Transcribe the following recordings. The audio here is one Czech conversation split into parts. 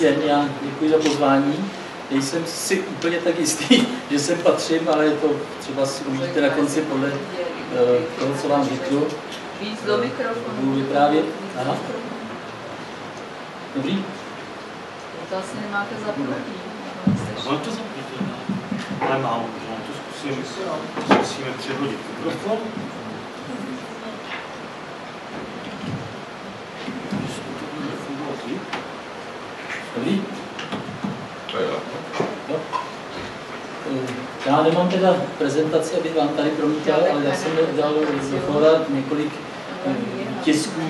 den, já děkuji za pozvání. Nejsem si úplně tak jistý, že sem patřím, ale je to třeba si uvidíte na konci podle uh, toho, co vám řeknu. Víc do mikrofonu. Budu vyprávět. Aha. Dobrý? To asi nemáte zapnutý. Mám to zapnuté, ne? Nemám, že to zkusím, zkusíme přehodit mikrofon. Dobrý? Jo. Eh, Já nemám teda prezentaci, abych vám tady promítal, ale já jsem dal do fora několik eh, tisků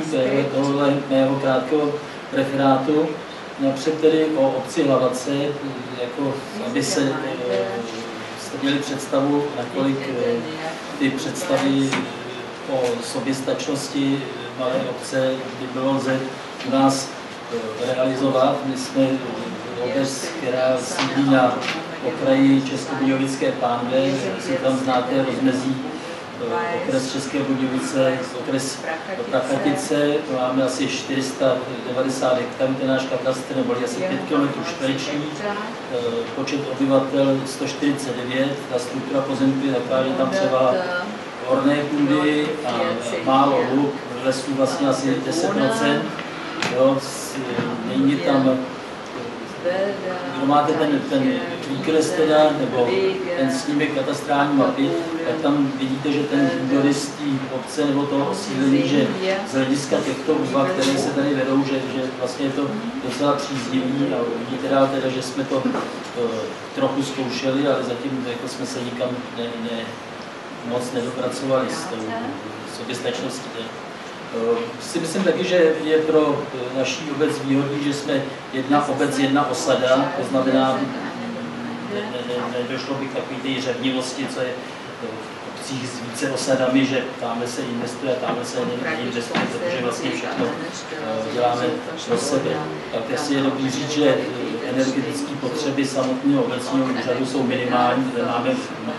tohohle mého krátkého referátu. Napřed tedy o obci Hlavace, jako aby se eh, jste měli představu, nakolik eh, ty představy o soběstačnosti malé obce by bylo lze u nás realizovat. My jsme obec, která sídlí na okraji Českobudějovické pánve, si tam znáte rozmezí eh, okres České Budějovice, okres Prachatice, máme asi 490 hektarů, ten náš katastr, neboli asi 5 km čtvereční, Eh, počet obyvatel 149, ta struktura pozemku je taková, že tam třeba orné půdy a málo luk, lesů vlastně asi 10%. Jo, s- není tam, kdo máte ten, ten výkres teda, nebo ten snímek katastrální mapy, tak tam vidíte, že ten půdorys té obce nebo toho osídlení, že z hlediska těchto úvah, které se tady vedou, že, že vlastně je to docela příznivý a vidíte dál teda, že jsme to eh, trochu zkoušeli, ale zatím jako jsme se nikam ne, ne, moc nedopracovali s tou soběstačností. ne. Eh, Si myslím taky, že je pro eh, naší obec výhodný, že jsme jedna obec, jedna osada, to znamená, ne, ne, ne, nedošlo by k takové té řevnivosti, co je v obcích s více osadami, že tamhle se investuje a tamhle se neinvestuje, protože vlastně všechno eh, děláme pro sebe. Tak asi je dobrý říct, že eh, energetické potřeby samotného obecního úřadu jsou minimální, máme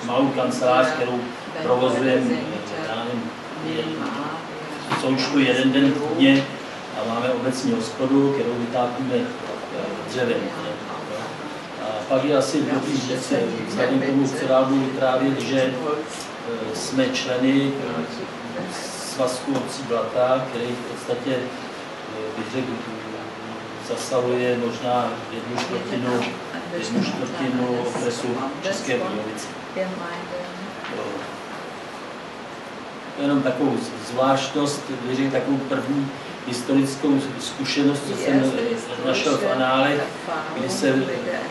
malou kancelář, kterou provozujeme, součtu jeden den týdně a máme obecní hospodu, kterou vytápíme eh, dřevem. A pak je asi dobrý říct, eh, vzhledem k tomu, co budu vyprávět, že eh, jsme členy svazku obcí Blata, který v podstatě, bych řekl, zasahuje možná jednu čtvrtinu, jednu čtvrtinu okresu České Budějovice. Jenom takovou zvláštnost, věřím takovou první historickou zkušenost, co jsem našel v análech, kdy se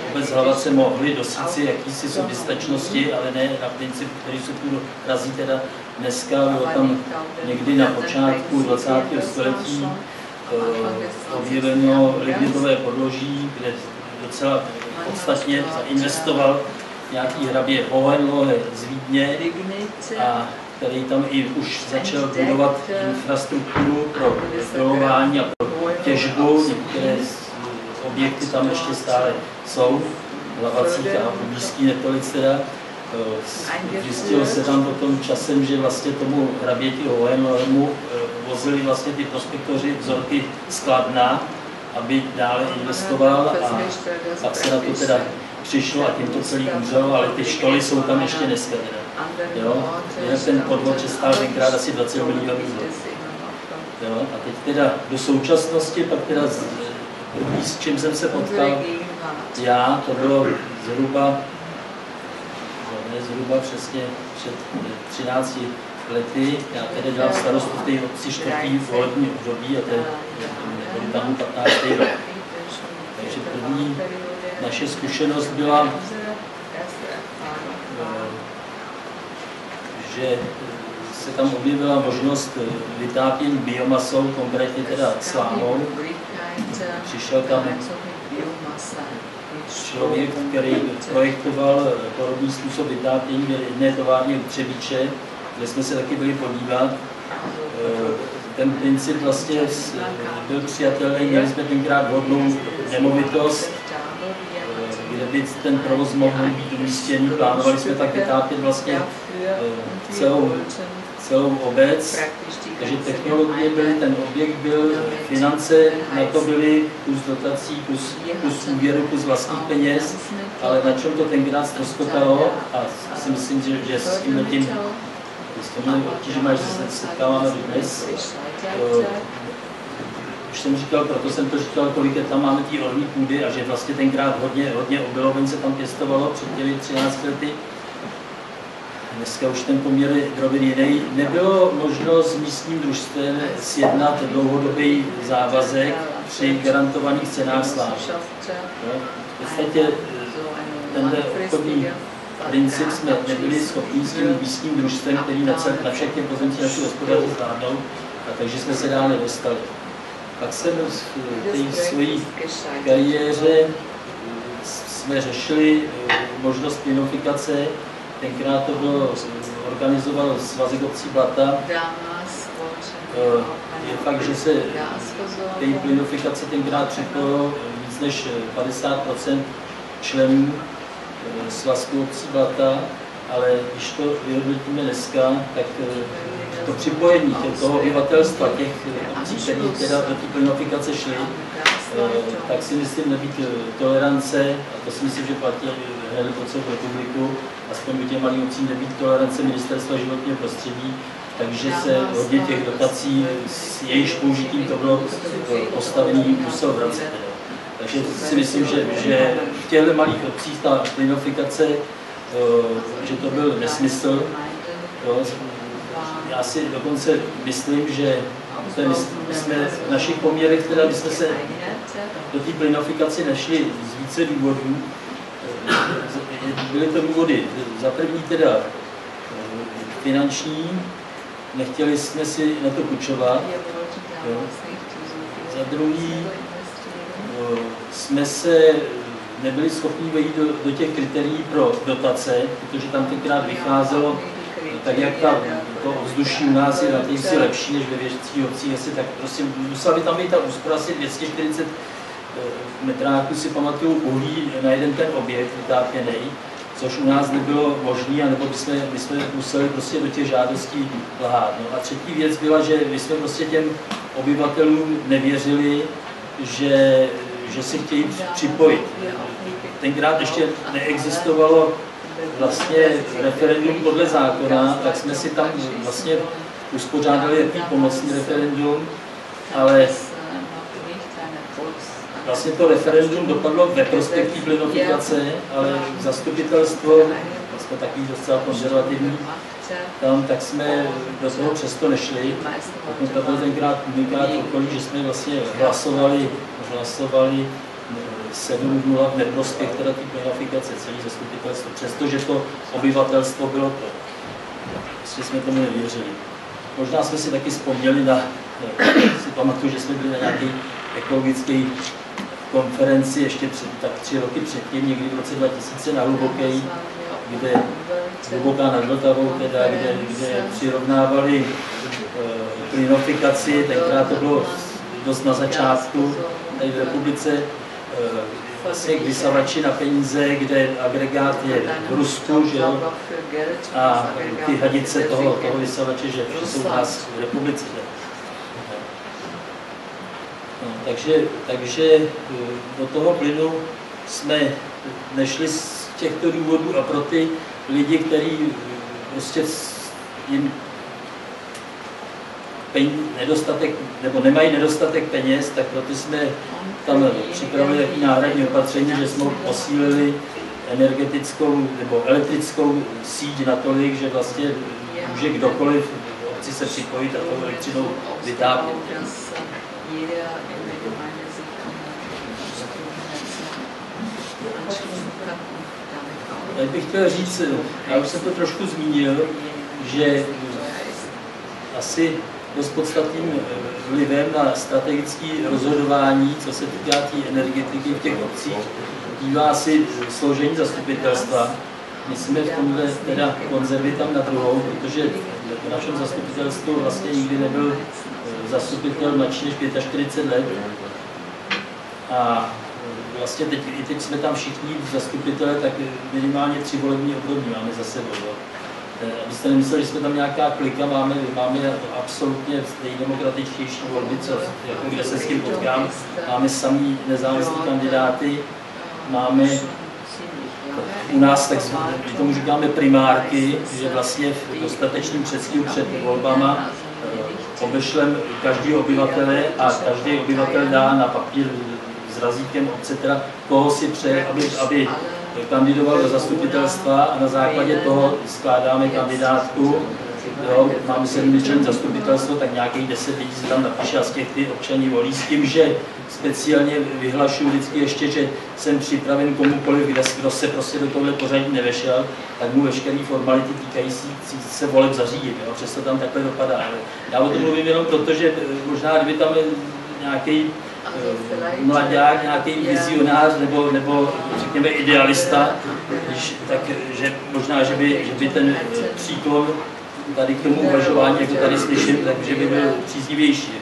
vůbec hlavace mohly dosít si jakýsi soběstačnosti, ale ne na princip, který se tu razí teda dneska, bylo tam někdy na počátku 20. století eh, objeveno lignitové podloží, kde docela podstatně zainvestoval nějaký hrabě Hohenlohe z Vídně, a který tam i už začal budovat infrastrukturu pro dolování a pro těžbu. Některé objekty tam ještě stále jsou, v Lavacích a v blízký netolic teda. Eh, Zjistilo se tam potom časem, že vlastně tomu hraběti Hohenlohemu eh, vozili vlastně ty prospektoři vzorky skladna, aby dále investoval a pak se na to teda přišlo a tím to celý umřelo, ale ty školy jsou tam ještě dneska teda. Jo? Jinak ten podvod že stál tenkrát asi 20 milionů. Jo? A teď teda do současnosti, pak teda první, s čím jsem se potkal já, to bylo zhruba, no, ne zhruba přesně před eh, 13 lety, já tedy dělám starostu v té obci čtvrtý volební období a to je eh, tam 15. rok. Takže první naše zkušenost byla, že se tam objevila možnost vytápění biomasou, konkrétně teda slámou. Přišel tam člověk, který projektoval podobný způsob vytápění v jedné továrně u Třebíče, kde jsme se taky byli podívat. Eh, Ten princip vlastně byl přijatelný, měli jsme tenkrát vhodnou nemovitost, kde by ten provoz mohl být umístěný. Plánovali jsme tak vytápět vlastně eh, celou celou obec. Takže technologie byl, ten objekt byl, finance na to byly kus dotací, kus, kus úvěru, kus vlastních peněz, ale na čem to tenkrát ztroskotalo a si myslím, že, že s tím tím s těmi obtížemi, že se setkáváme dnes. Už jsem říkal, proto jsem to říkal, kolik je tam máme ty orní půdy a že vlastně tenkrát hodně, hodně obilovin se tam pěstovalo před těmi 13 lety. Dneska už ten poměr je drobně jiný. Nebylo možno s místním družstvem sjednat dlouhodobý závazek při garantovaných cenách slávy. V podstatě eh, tenhle obchodní princip jsme nebyli schopni s tím místním družstvem, který na, na všech těch pozemcích naší hospodářství zvládnout, a takže jsme se dál nedostali. Pak jsem v té své kariéře jsme řešili eh, možnost plinofikace. Tenkrát to bylo, organizoval svazek obcí Blata. Eh, je fakt, že se té plinofikace tenkrát připojilo víc než 50% členů eh, svazku obcí Blata, ale když to vyhodnotíme dneska, tak to připojení toho obyvatelstva, těch obcí, které teda do té plinofikace šly, tak si myslím nebýt eh, tolerance, a to si myslím, že platí hned pro celou republiku, aspoň u těch malých obcí nebýt tolerance ministerstva životního prostředí, takže se hodně těch dotací s jejíž použitím to bylo eh, postavený musel vracet. Takže si myslím, že, že v těchto malých obcích ta plinofikace, eh, že to byl nesmysl, já si dokonce myslím, že my jsme v našich poměrech, teda my jsme se do té plynofikace nešli z více důvodů. Byly to důvody. Za první teda eh, finanční, nechtěli jsme si na to půjčovat. Za druhý eh, jsme se nebyli schopni vejít do, do těch kritérií pro dotace, protože tam tenkrát vycházelo tak jak ta, to ovzduší u nás je na té si lepší než ve větších obcích, asi tak prostě musela by tam být ta úspora asi 240 eh, metráků, si pamatuju, uhlí na jeden ten objekt vytápěný, což u nás nebylo možné, anebo bychom, my jsme museli prostě do těch žádostí lhát. No. A třetí věc byla, že my jsme prostě těm obyvatelům nevěřili, že, že se chtějí připojit. Tenkrát ještě neexistovalo vlastně referendum podle zákona, tak jsme si tam vlastně uspořádali jaký pomocný referendum, ale vlastně to referendum dopadlo ve prospěch té plinofikace, ale zastupitelstvo, jsme taky docela konzervativní, tam, tak jsme do toho přesto nešli. Pokud to byl tenkrát unikát okolí, že jsme vlastně hlasovali, hlasovali 7-0 v neprospěch teda té plinafikace celý zastupitelstvo, přestože to obyvatelstvo bylo to. Prostě jsme tomu nevěřili. Možná jsme si taky vzpomněli na, si pamatuju, že jsme byli na nějaké ekologické konferenci ještě před, tak tři roky předtím, někdy v roce 2000 na Hlubokej, kde hluboká nad Vltavou, teda, kde, kde přirovnávali e, plinofikaci, tenkrát to bylo dost na začátku tady v republice, vlastně k vysavači na peníze, kde agregát je v Rusku, že jo, a ty hadice toho, toho vysavače, že jsou u nás v republice. Že? No, takže, takže eh, do toho plynu jsme nešli z těchto důvodů a pro ty lidi, kteří eh, prostě jim nedostatek, nebo nemají nedostatek peněz, tak proto jsme tam připravili jaký náhradní opatření, že jsme posílili energetickou nebo elektrickou síť natolik, že vlastně může kdokoliv v obci se připojit a tou elektřinou vytápět. Teď bych chtěl říct, já už jsem to trošku zmínil, že asi dost podstatným eh, vlivem na strategické rozhodování, co se týká té energetiky v těch obcích. Dívá si složení zastupitelstva. My jsme v tomhle teda konzervy tam na druhou, protože v našem zastupitelstvu vlastně nikdy nebyl eh, zastupitel mladší než 45 let. A eh, vlastně teď, i teď jsme tam všichni zastupitelé, tak minimálně tři volební období máme za sebou. Abyste nemysleli, že jsme tam nějaká klika, máme, máme absolutně nejdemokratičtější volby, co, jako kde se s tím potkám. Máme samý nezávislí kandidáty, máme u nás, tak my tomu říkáme primárky, že vlastně v dostatečným předstihu před volbama eh, obešlem každý obyvatele a každý obyvatel dá na papír s razítkem obce, teda koho si přeje, aby, aby kandidoval do zastupitelstva a na základě toho skládáme kandidátku. Jo, máme sedm člen zastupitelstvo, tak nějakých deset lidí se tam napíše a z těch ty občaní volí s tím, že speciálně vyhlašuju vždycky ještě, že jsem připraven komukoliv, kdo, kdo se prostě do tohle pořadí nevešel, tak mu veškeré formality týkající se voleb zařídit. Jo. Přesto tam takhle dopadá. Ale já o tom mluvím jenom proto, že eh, možná kdyby tam nějaký mladák, nějaký vizionář nebo, nebo řekněme idealista, když, tak že možná, že by, že by ten příklon tady k tomu uvažování, jako tady slyším, takže by byl příznivější.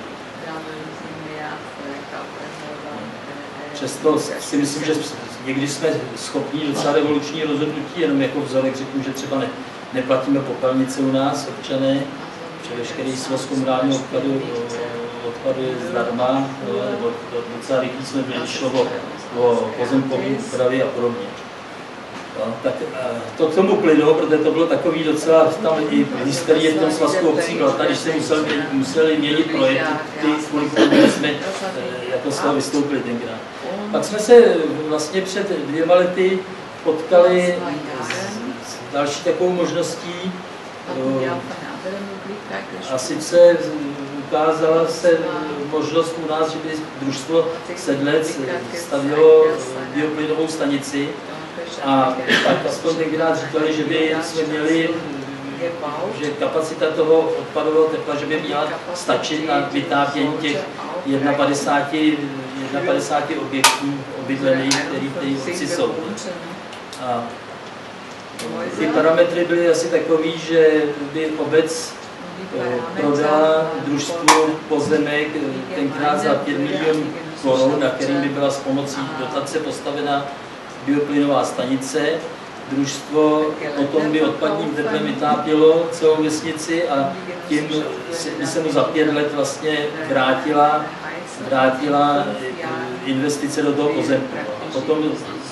Přesto si myslím, že někdy jsme schopni docela revoluční rozhodnutí, jenom jako vzorek řeknu, že třeba ne, neplatíme popelnice u nás, občané, že veškerý svoz komunálního odpadu odpady zdarma, nebo docela rychlý jsme byli, šlo o, o pozemkové úpravy a podobně. No, tak to k tomu plynu, protože to bylo takový docela, tam i hysterie v tom svazku obcí byla, když se museli, museli měnit projekty, kvůli kterým jsme eh, jako z toho vystoupili tenkrát. Pak jsme se vlastně před dvěma lety potkali s, s další takovou možností, a sice ukázala se možnost u nás, že by družstvo Sedlec stavilo bioplynovou stanici. A tak aspoň tenkrát říkali, že by jsme měli že kapacita toho odpadového tepla, že by měla stačit na vytápění těch 51, 51 objektů obydlených, který v té jsou. A ty parametry byly asi takový, že by obec prodala družstvu pozemek eh, tenkrát za 5 milionů korun, na kterým by byla s pomocí dotace postavena bioplynová stanice. Družstvo potom by odpadním teplem vytápělo celou vesnici a tím by se mu za pět let vlastně vrátila, vrátila eh, investice do toho pozemku. A potom,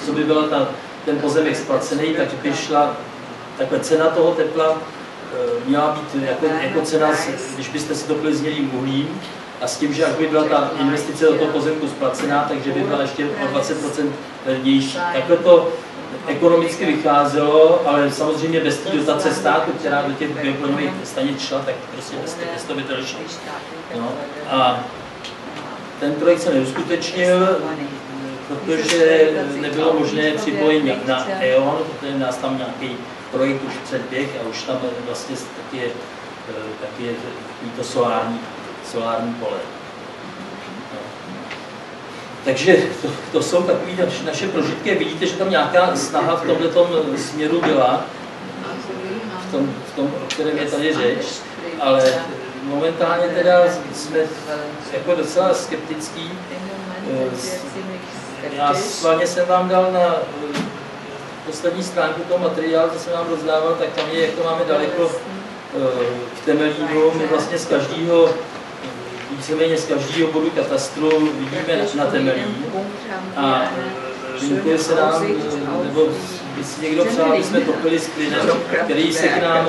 co by byla ta ten pozemek splacený, tak by šla takhle cena toho tepla eh, měla být jako, jako cena, když byste si to mělým uhlím, a s tím, že až by byla ta investice do toho pozemku splacená, takže by byla ještě o 20% levnější. Takhle to ekonomicky vycházelo, ale samozřejmě bez té dotace státu, která do těch bioplynových stanic šla, tak prostě bez, bez toho by to nešlo. No. A ten projekt se neuskutečnil, protože nebylo možné připojit na EON, protože nás tam nějaký projekt už předběh a už tam vlastně taky je, taky je to solární, solární pole. No. Takže to, to jsou takové naše prožitky. Vidíte, že tam nějaká snaha v tomto směru byla, v tom, v tom, o kterém je tady řeč, ale momentálně teda jsme jako docela skeptický já schválně jsem vám dal na eh, poslední stránku toho materiálu, co jsem vám rozdával, tak tam je, jak to máme daleko eh, k Temelínu. My vlastně z každého víceméně z každého bodu katastru vidíme na Temelín. A linkuje se nám, nebo by si někdo přál, aby jsme topili s plynem, který se k nám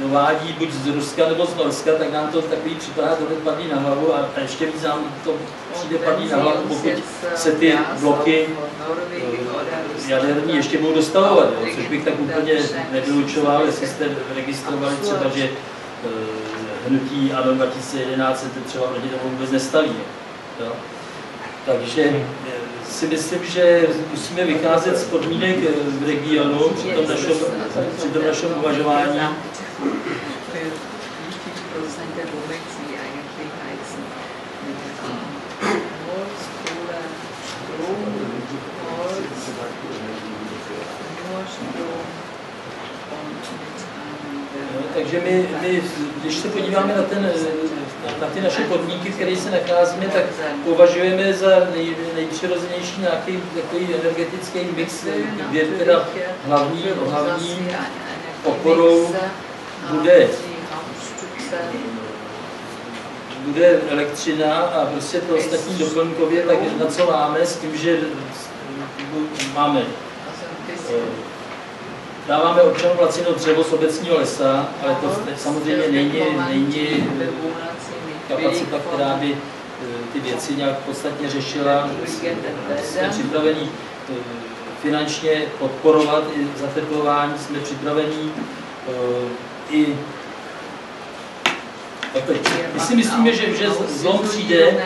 dovádí buď z Ruska nebo z Norska, tak nám to takový připadá, to padí na hlavu a, ještě víc nám to přijde padí na hlavu, pokud se ty bloky eh, jaderní ještě budou dostavovat, jo, což bych tak úplně nevylučoval, jestli jste registrovali třeba, že uh, hnutí ANO 2011 se třeba proti tomu vůbec nestaví. Jo. Takže eh, si myslím, že musíme vycházet z podmínek v regionu při tom našem, při tom našem uvažování. Takže my, my, když se podíváme na, ten, na ty naše podmínky, které se nacházíme, tak považujeme za nej, nejpřirozenější nějaký takový energetický mix, kde teda hlavní, hlavní oporou bude bude elektřina a prostě to ostatní doplňkově, tak na co máme s tím, že máme eh, dáváme občanům lacino dřevo z obecního lesa, ale to samozřejmě není, není kapacita, která by eh, ty věci nějak podstatně řešila. Jsme připraveni eh, finančně podporovat i zateplování, jsme připraveni i Takhle, my si myslíme, že, že zlom přijde,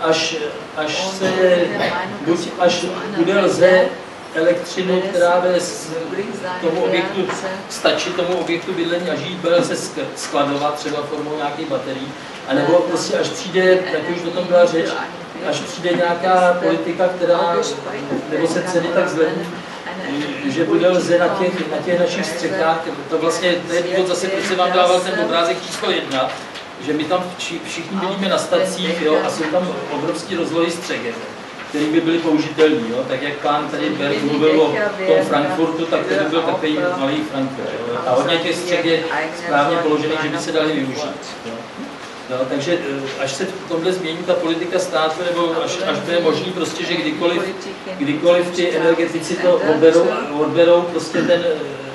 až, až se, buď až bude lze elektřinu, která bude tomu objektu stačit, tomu objektu bydlení a žít, bude se skladovat třeba formou nějakých baterií, anebo prostě až přijde, jak už o tom byla řeč, až přijde nějaká politika, která, nebo se ceny tak zvednou, že bude lze na těch, na těch našich střechách, to vlastně, to je důvod zase, proč se vám dával ten obrázek číslo jedna, že my tam všichni bydlíme na stacích jo, a jsou tam obrovský rozlohy střech, které by byly použitelné. Jo. Tak jak pán tady Berg mluvil o tom Frankfurtu, tak to by byl takový malý Frankfurt. Jo. A hodně těch střech je správně položených, že by se dali využít. Jo. No, takže eh, až se v tomhle změní ta politika státu, nebo až, až bude možný prostě, že kdykoliv, kdykoliv ty energetici to odberou, odberou prostě ten eh,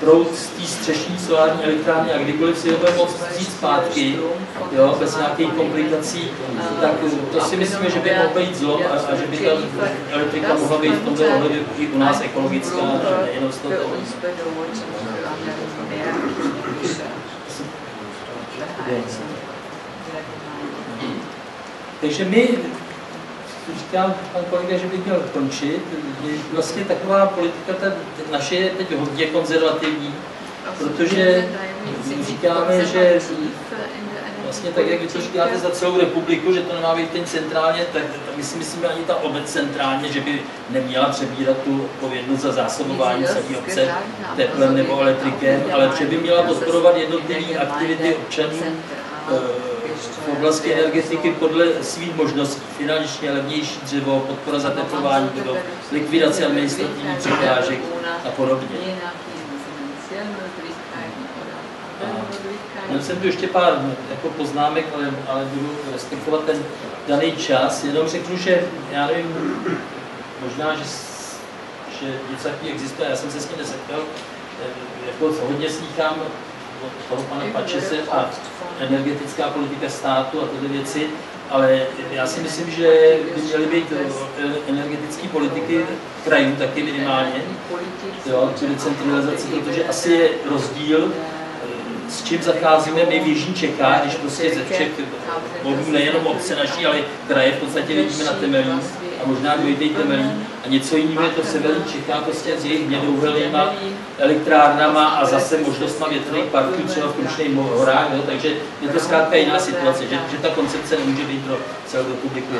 proud z té střešní solární elektrárny a kdykoliv si ho bude moct vzít zpátky, jo, bez nějakých komplikací, tak to si myslíme, že by mohl být zlom a, a že by ta elektrika mohla být v tomto ohledu i u nás ekologická, nejenom z toho. Takže my říkám pan kolega, že bych měl končit. Vlastně taková politika ta naše je teď hodně konzervativní, protože říkáme, že vlastně tak, jak vy to říkáte za celou republiku, že to nemá být ten centrálně, tak, tak my si myslíme ani ta obec centrálně, že by neměla přebírat tu odpovědnost za zásobování celé obce teplem nebo elektrikem, ale že by měla podporovat jednotlivé aktivity občanů v oblasti energetiky podle svých možností, finančně levnější dřevo, podpora zateplování budov, likvidace administrativních překážek a podobně. Měl jsem tu ještě pár jako poznámek, ale, ale budu respektovat ten daný čas. Jenom řeknu, že já nevím, možná, že, že něco takový existuje, já jsem se s tím nesetkal, eh, jako hodně slýchám toho pana Pačese a energetická politika státu a tyhle věci, ale já si myslím, že by měly být energetické politiky krajů taky minimálně, jo, tu decentralizaci, protože asi je rozdíl, s čím zacházíme my v Jižní Čechách, když prostě ze všech, nejenom obce naší, ale kraje v podstatě vidíme na Temelín a možná dojde Temelín a něco jiného je to severní Čechách prostě s jejich hnědouhelnýma elektrárnama a zase možnostma větrných parků třeba v Krušných horách, jo, takže je to zkrátka jiná situace, že, že ta koncepce nemůže být pro celou republiku.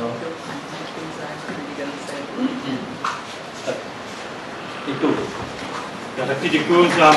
No. Tak, děkuji. Já taky děkuji za